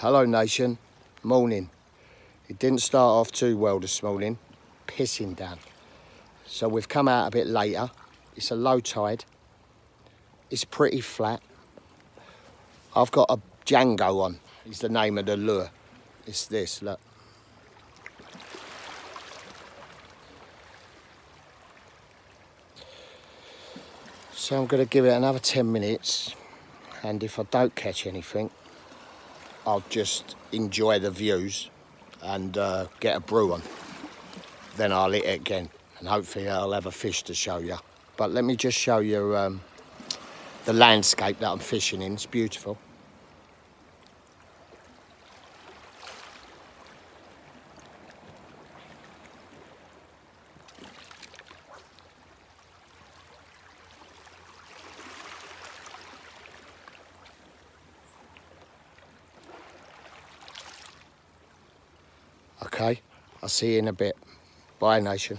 Hello nation, morning. It didn't start off too well this morning, pissing down. So we've come out a bit later. It's a low tide. It's pretty flat. I've got a Django on, is the name of the lure. It's this, look. So I'm going to give it another 10 minutes and if I don't catch anything I'll just enjoy the views and uh, get a brew on. Then I'll eat it again and hopefully I'll have a fish to show you. But let me just show you um, the landscape that I'm fishing in. It's beautiful. Okay, I'll see you in a bit. Bye, nation.